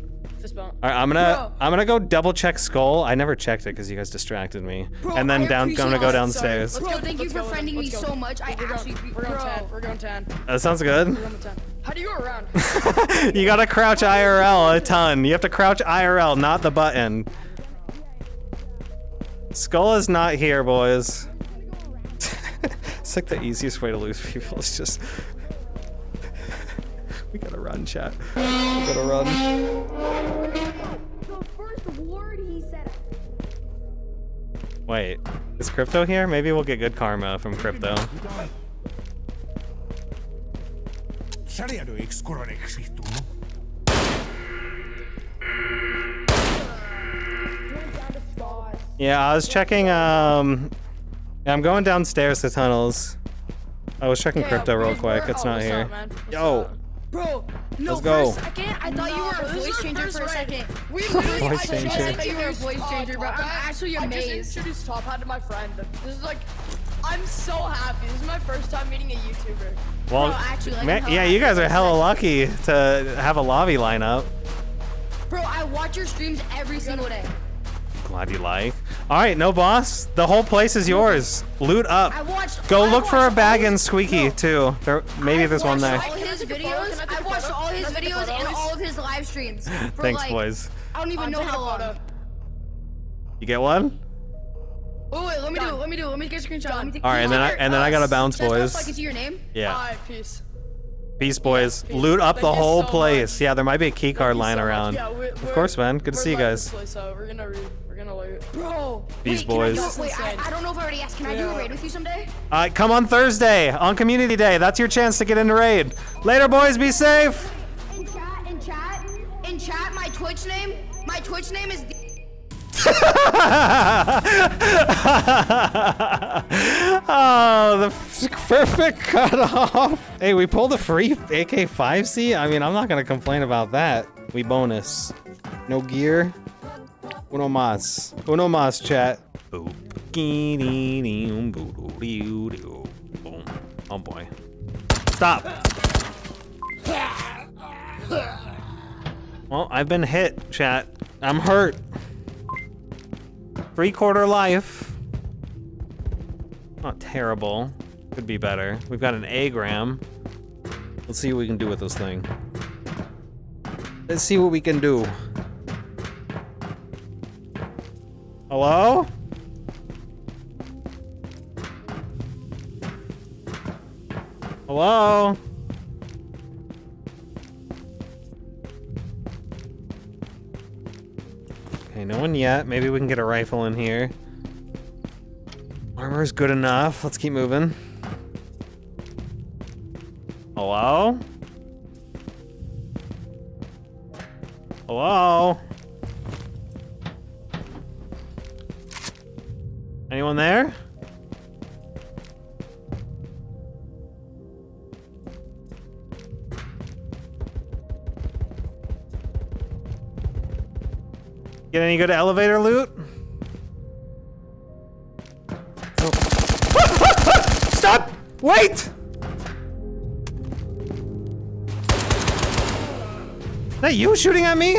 Bump, Fist. All right, I'm gonna Bro. I'm gonna go double check skull. I never checked it because you guys distracted me. Bro, and then I down, appreciate gonna go downstairs. Let's Bro, go, thank you let's for friending me go. so much. I We're actually. going, we're going bro. 10. We're going 10. That sounds good. We're going 10. How do you go around? you gotta crouch IRL a ton. You have to crouch IRL, not the button. Skull is not here, boys. it's like the easiest way to lose people. It's just. We gotta run, chat. We gotta run. The first word he said. Wait, is Crypto here? Maybe we'll get good karma from Crypto. Yeah, I was checking, um... yeah, I'm going downstairs to tunnels. I was checking Yeah, Crypto real quick, it's not here. up, man? What's Yo! Up? Bro, no, Let's go. for a second, I thought you were a voice changer for a raid. second. We literally, Voice I just changer. introduced, thought you were a voice changer, bro. I'm Hat. actually I amazed. just introduced Top Hat to my friend. This is like, I'm so happy. This is my first time meeting a YouTuber. Well, Bro, actually, like, ma- I'm yeah, you guys are hella lucky to have a lobby lineup. Bro, I watch your streams every single day. Glad you like. All right, no boss. The whole place is yours. Loot up. Watched. Go I look for a bag all in Squeaky no, too. There, maybe I've there's one there. All his I take a photo? videos. I take watched all his Can I take a videos and all of his live streams. For Thanks, like, boys. I don't even I'm know how a long. You get one? Oh wait, let me do it. Let me do it. Let me get a screenshot. Let me take. All right, and then I and then I gotta bounce, Just so boys. I can see your name. Yeah. Alright, peace. Peace, boys. peace. Loot up Thank the whole so place. much. Yeah, there might be a key card lying so around. Yeah, we- of we're- course, man. Good to we're see you lighting guys. this place up. We're gonna re- loot. Bro. These wait, boys. Can I wait, I, I don't know if I already asked. Can I do a raid with you someday? All right, come on Thursday on Community Day. That's your chance to get into raid. Later, boys. Be safe. In chat, in chat, in chat, my Twitch name, my Twitch name is. oh, the f- perfect cutoff. Hey, we pulled a free AK-5C. I mean, I'm not gonna complain about that. We bonus. No gear. Uno mas. Uno mas, chat. Oh boy. Stop. Well, I've been hit, chat. I'm hurt. Three quarter life. Not terrible. Could be better. We've got an A-gram. Let's see what we can do with this thing. Let's see what we can do. Hello? Hello? Okay, no one yet. Maybe we can get a rifle in here. Armor's good enough. Let's keep moving. Hello? Hello? Anyone there? Get any good elevator loot? Stop! Wait! Is that you shooting at me?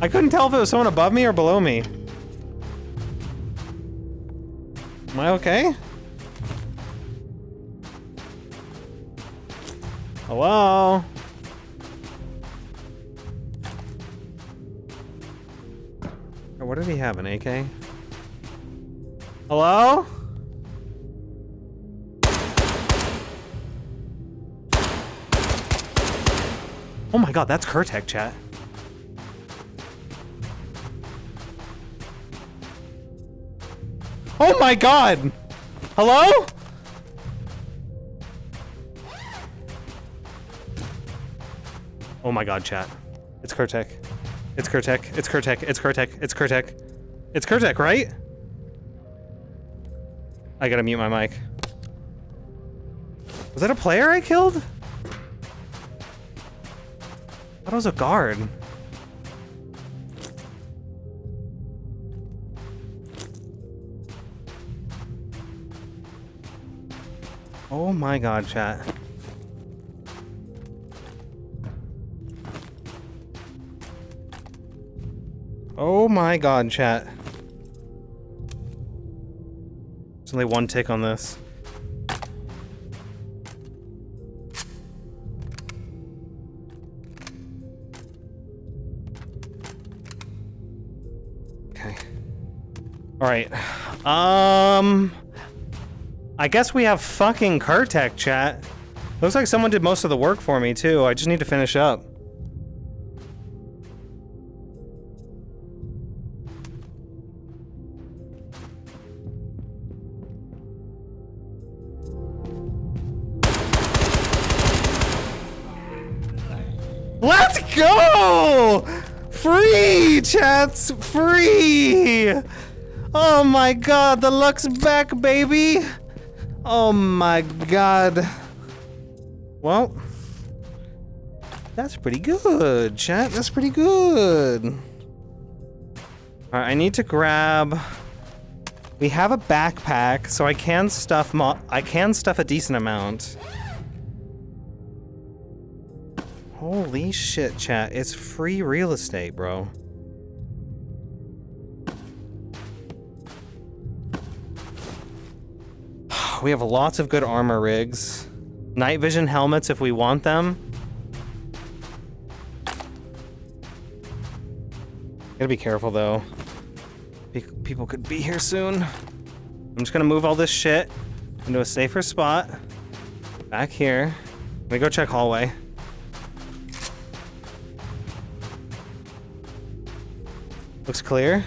I couldn't tell if it was someone above me or below me. I okay? Oh, Hello? Or oh, what did he have, an AK? Hello? Oh my god, that's Kurtek chat. My god! Hello? Oh my god, chat. It's Kurtek. It's Kurtek. It's Kurtek. It's Kurtek. It's Kurtek. It's Kurtek, right? I gotta mute my mic. Was that a player I killed? Thought it was a guard. Oh my god, chat. Oh my god, chat. There's only one tick on this. Okay. Alright. Um... I guess we have fucking Kurtek, chat. Looks like someone did most of the work for me, too. I just need to finish up. Let's go! Free, chats! Free! Oh my god, the luck's back, baby! Oh my god. Well, that's pretty good, chat. That's pretty good. Alright, I need to grab... We have a backpack, so I can stuff mo I can stuff a decent amount. Holy shit, chat. It's free real estate, bro. We have lots of good armor rigs. Night vision helmets if we want them. Gotta be careful though. Pe- People could be here soon. I'm just gonna move all this shit into a safer spot. Back here. Let me go check hallway. Looks clear.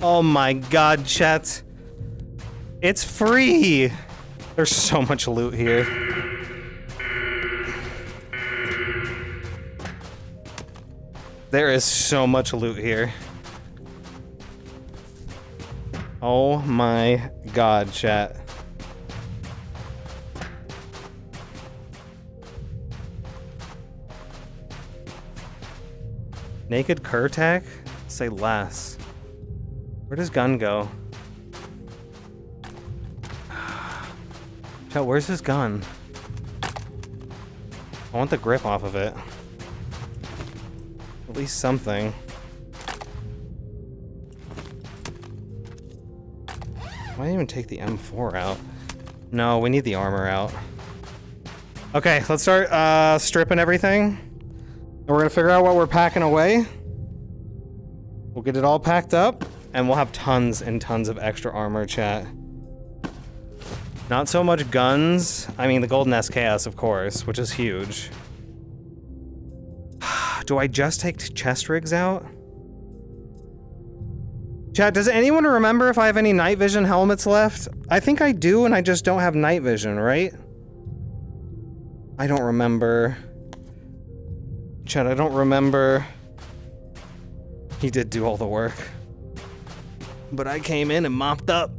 Oh my god, chat. It's free! There's so much loot here. There is so much loot here. Oh my god, chat. Naked Kurtek? Say less. Where does gun go? Where's his gun? I want the grip off of it. At least something. Why even take the M4 out? No, we need the armor out. Okay, let's start uh, stripping everything. And we're gonna figure out what we're packing away. We'll get it all packed up, and we'll have tons and tons of extra armor, chat. Not so much guns. I mean, the golden SKS, of course, which is huge. Do I just take chest rigs out? Chat, does anyone remember if I have any night vision helmets left? I think I do, and I just don't have night vision, right? I don't remember. Chat, I don't remember. He did do all the work. But I came in and mopped up.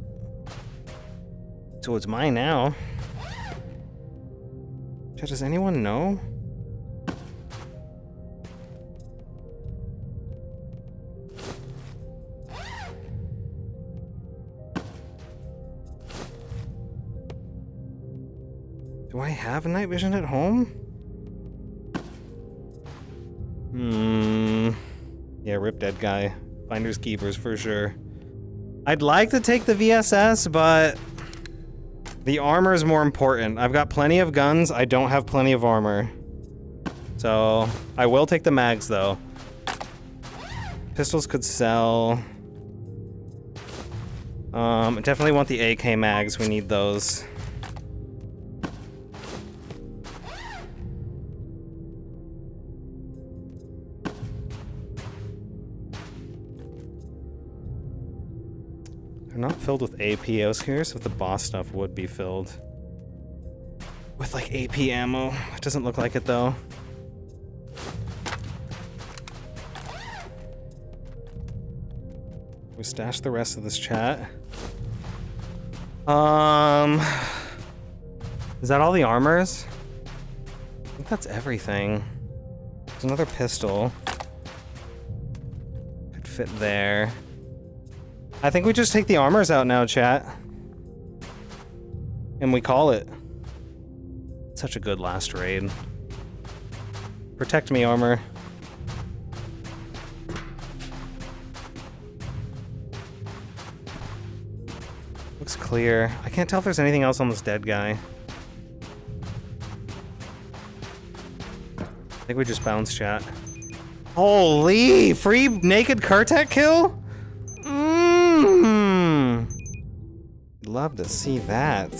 So it's mine now. Does anyone know? Do I have a night vision at home? Hmm. Yeah, Rip Dead guy. Finders keepers for sure. I'd like to take the VSS, but the armor is more important. I've got plenty of guns. I don't have plenty of armor. So I will take the mags though. Pistols could sell. Um, definitely want the AK mags. We need those. They're not filled with AP. I was curious if the boss stuff would be filled with like AP ammo. It doesn't look like it though. We stash the rest of this chat. Um, is that all the armors? I think that's everything. There's another pistol. Could fit there. I think we just take the armors out now, chat. And we call it. Such a good last raid. Protect me, armor. Looks clear. I can't tell if there's anything else on this dead guy. I think we just bounce chat. Holy! Free naked Kurtek kill? Love to see that.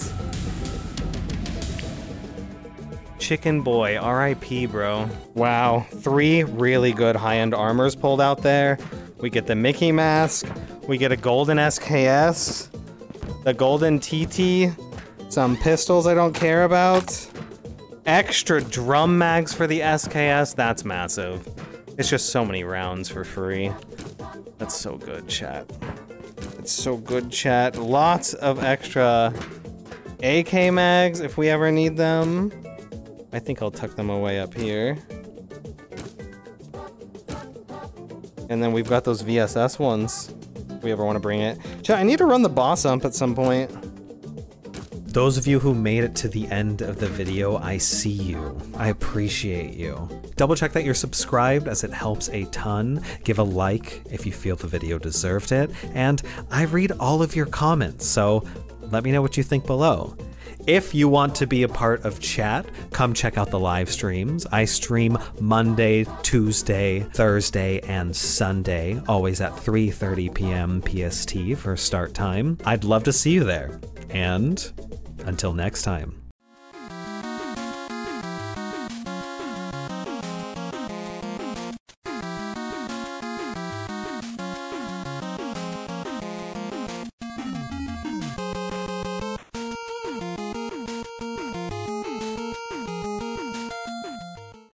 Chicken Boy, RIP, bro. Wow, three really good high-end armors pulled out there. We get the Mickey mask, we get a golden SKS, the golden TT, some pistols I don't care about, extra drum mags for the SKS, that's massive. It's just so many rounds for free. That's so good, chat. It's so good, chat. Lots of extra AK mags if we ever need them. I think I'll tuck them away up here. And then we've got those VSS ones, if we ever want to bring it. Chat, I need to run the boss ump at some point. Those of you who made it to the end of the video, I see you. I appreciate you. Double check that you're subscribed as it helps a ton. Give a like if you feel the video deserved it. And I read all of your comments, so let me know what you think below. If you want to be a part of chat, come check out the live streams. I stream Monday, Tuesday, Thursday, and Sunday, always at 3:30 p.m. PST for start time. I'd love to see you there. And until next time.